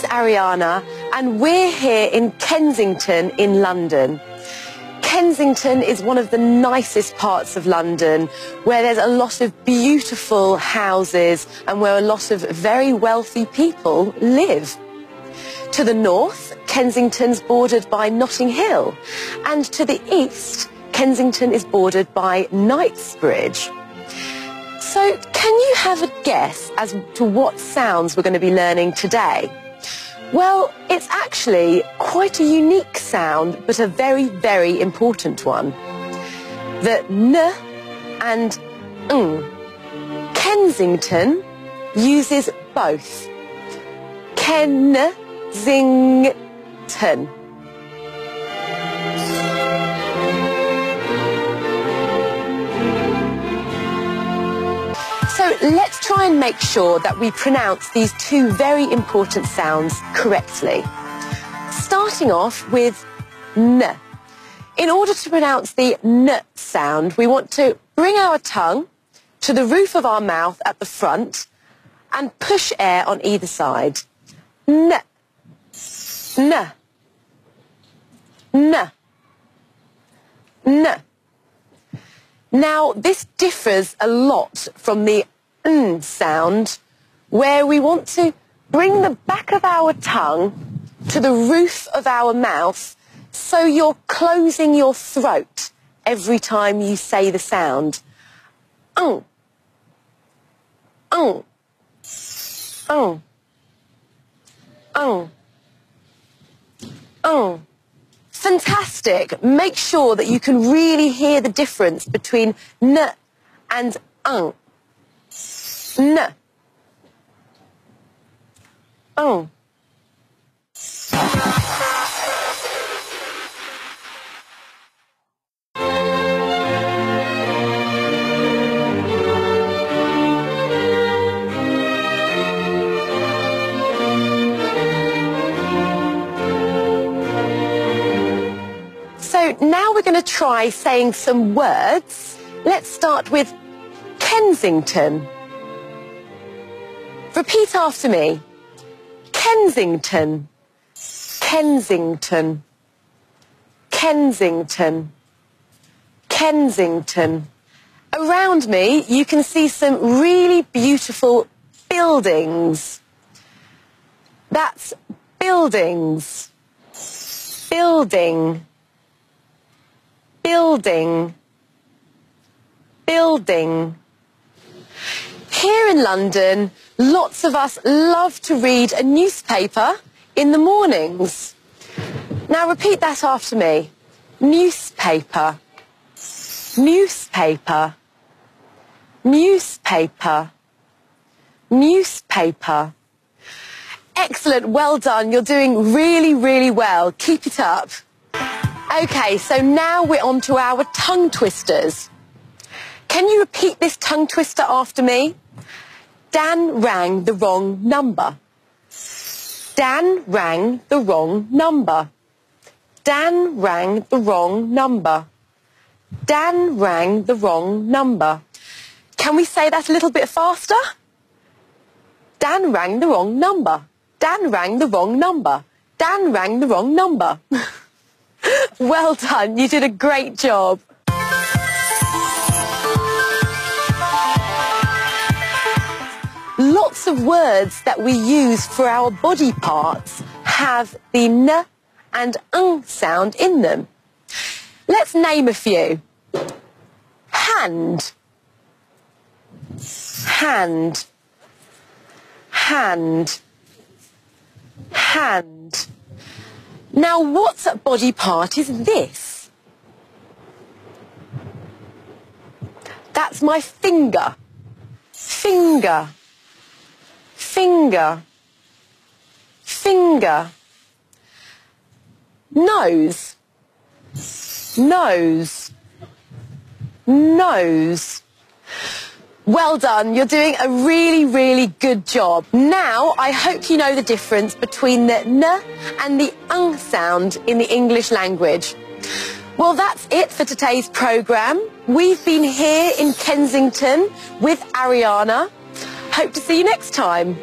Ariana and we're here in Kensington in London. Kensington is one of the nicest parts of London where there's a lot of beautiful houses and where a lot of very wealthy people live. To the north, Kensington's bordered by Notting Hill and to the east, Kensington is bordered by Knightsbridge. So can you have a guess as to what sounds we're going to be learning today? Well, it's actually quite a unique sound, but a very, very important one. The n and ng. Kensington uses both. Kensington. Let's try and make sure that we pronounce these two very important sounds correctly. Starting off with n. In order to pronounce the n sound, we want to bring our tongue to the roof of our mouth at the front and push air on either side. N. N. N. N. Now, this differs a lot from the n sound, where we want to bring the back of our tongue to the roof of our mouth so you're closing your throat every time you say the sound. Oh. Oh. Oh. Oh. Oh. Fantastic. Make sure that you can really hear the difference between n and ng. N. Oh. So now we're going to try saying some words. Let's start with Kensington. Repeat after me. Kensington. Kensington. Kensington. Kensington. Around me, you can see some really beautiful buildings. That's buildings. Building. Building. Building. Here in London, lots of us love to read a newspaper in the mornings. Now repeat that after me. Newspaper. Newspaper. Newspaper. Newspaper. Excellent, well done. You're doing really, really well. Keep it up. Okay, so now we're on to our tongue twisters. Can you repeat this tongue twister after me? Dan rang the wrong number. Dan rang the wrong number. Dan rang the wrong number. Dan rang the wrong number. Can we say that a little bit faster? Dan rang the wrong number. Dan rang the wrong number. Dan rang the wrong number. well done. You did a great job. Lots of words that we use for our body parts have the n and ng sound in them. Let's name a few. Hand. Hand. Hand. Hand. Now, what body part is this? That's my finger. Finger. Finger. Finger. Nose. Nose. Nose. Well done. You're doing a really, really good job. Now, I hope you know the difference between the n and the ng sound in the English language. Well, that's it for today's programme. We've been here in Kensington with Ariana. Hope to see you next time.